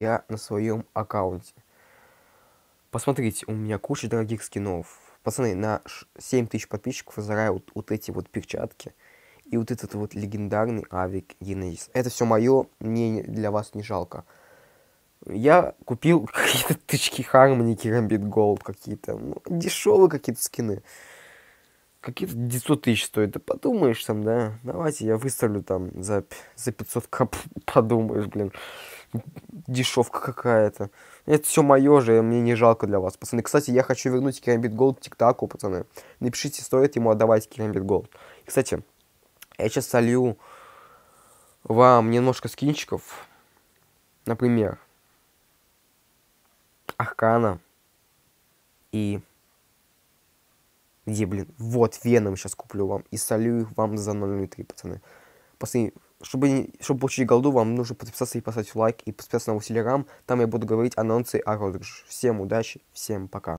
я на своем аккаунте. Посмотрите, у меня куча дорогих скинов. Пацаны, на 7 тысяч подписчиков разоряю вот, вот эти вот перчатки. И вот этот вот легендарный авик Генезис. Это все мое, мне для вас не жалко. Я купил какие-то тычки Harmony, Керамбит Gold какие-то. Ну, дешевые какие-то скины. Какие-то 900 тысяч стоят. Да подумаешь там, да. Давайте я выставлю там за, за 500 кап. Подумаешь, блин. Дешевка какая-то. Это все мое же, мне не жалко для вас, пацаны. Кстати, я хочу вернуть Karambit Gold ТикТаку, пацаны. Напишите, стоит ему отдавать Karambit Gold. Кстати, я сейчас солью вам немножко скинчиков. Например, Аркана и... Где, блин? Вот, Веном сейчас куплю вам. И солю их вам за 0.03, пацаны. Пацаны, чтобы, чтобы получить голду, вам нужно подписаться и поставить лайк. И подписаться на мой телеграм. Там я буду говорить анонсы о розыгрыше. Всем удачи, всем пока.